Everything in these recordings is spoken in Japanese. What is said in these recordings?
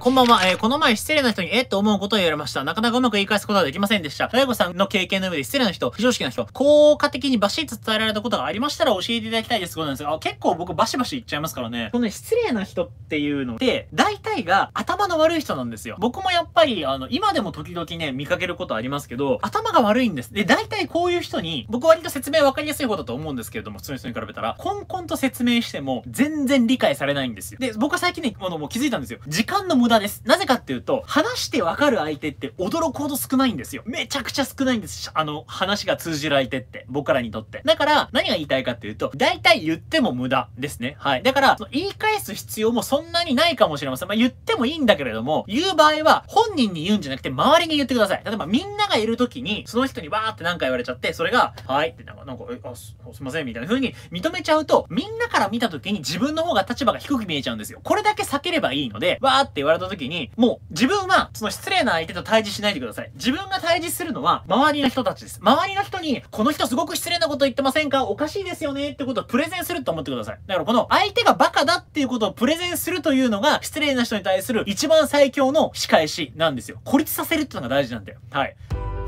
こんばんは。えー、この前失礼な人にえっと思うことを言われました。なかなかうまく言い返すことはできませんでした。大悟さんの経験の上で失礼な人、非常識な人、効果的にバシッと伝えられたことがありましたら教えていただきたいですことなんですが、結構僕バシバシ言っちゃいますからね。このね、失礼な人っていうのって、大体が頭の悪い人なんですよ。僕もやっぱり、あの、今でも時々ね、見かけることありますけど、頭が悪いんです。で、大体こういう人に、僕割と説明分かりやすい方だと思うんですけれども、普通の人に比べたら、コンコンと説明しても、全然理解されないんですよ。で、僕は最近ね、あの、もう気づいたんですよ。時間の無駄駄です。なぜかっていうと、話してわかる相手って驚くほど少ないんですよ。めちゃくちゃ少ないんです。あの、話が通じる相手って。僕らにとって。だから、何が言いたいかっていうと、大体言っても無駄ですね。はい。だから、言い返す必要もそんなにないかもしれません。まあ、言ってもいいんだけれども、言う場合は、本人に言うんじゃなくて、周りに言ってください。例えば、みんながいる時に、その人にわーって何か言われちゃって、それが、はいって、なんか、なんか、あ、す、すいません、みたいな風に認めちゃうと、みんなから見た時に自分の方が立場が低く見えちゃうんですよ。これだけ避ければいいので、わーって言われた時に、もう、自分は、その失礼な相手と対峙しないでください。自分が対峙するのは、周りの人たちです。周りの人に、この人すごく失礼なこと言ってませんか？おかしいですよね？ってことをプレゼンすると思ってください。だからこの、相手がバカだっていうことをプレゼンするというのが、失礼な人に対する一番最強の仕返しなんですよ。孤立させるってのが大事なんだよ。はい。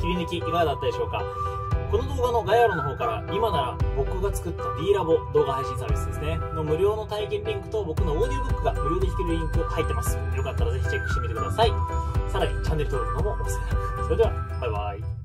切り抜きいかがだったでしょうか？この動画の概要欄の方から今なら僕が作った D ラボ動画配信サービスですね。の無料の体験リンクと僕のオーディオブックが無料で弾けるリンク入ってます。よかったらぜひチェックしてみてください。さらにチャンネル登録のもお忘れなく。それではバイバイ。